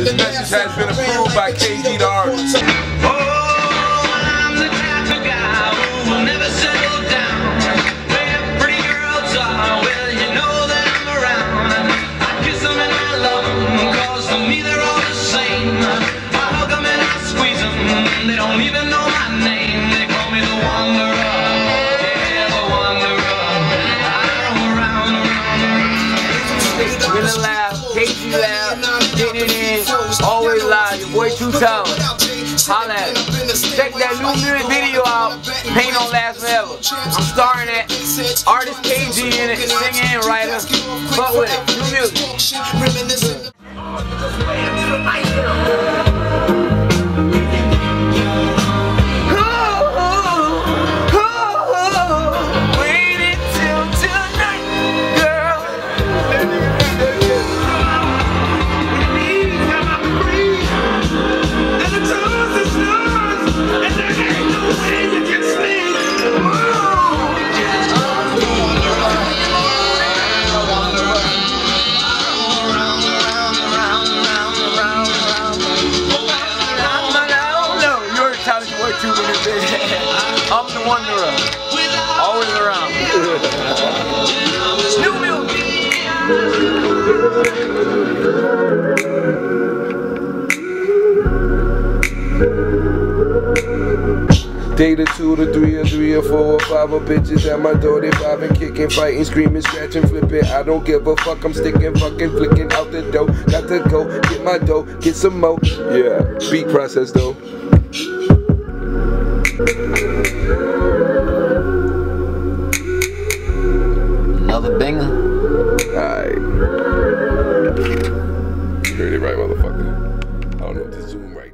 This message has been approved by KG Dart Oh I'm the artist. They don't even KG loud, getting it in, always loud. Your boy Two Town. Holla at. Check that new music video out, Pain Don't Last Forever. I'm starring at artist KG in it, singer and writer. Fuck with it, new music. Wanderer. Always around. New music. Day two to three or three or four or five of bitches at my door. They vibing, kicking, fighting, screaming, scratching, flipping. I don't give a fuck. I'm sticking, fucking, flicking out the dough. Got to go, get my dough, get some more. Yeah, beat process though. Another banger. Alright. Heard it right, motherfucker. I don't know what to zoom right.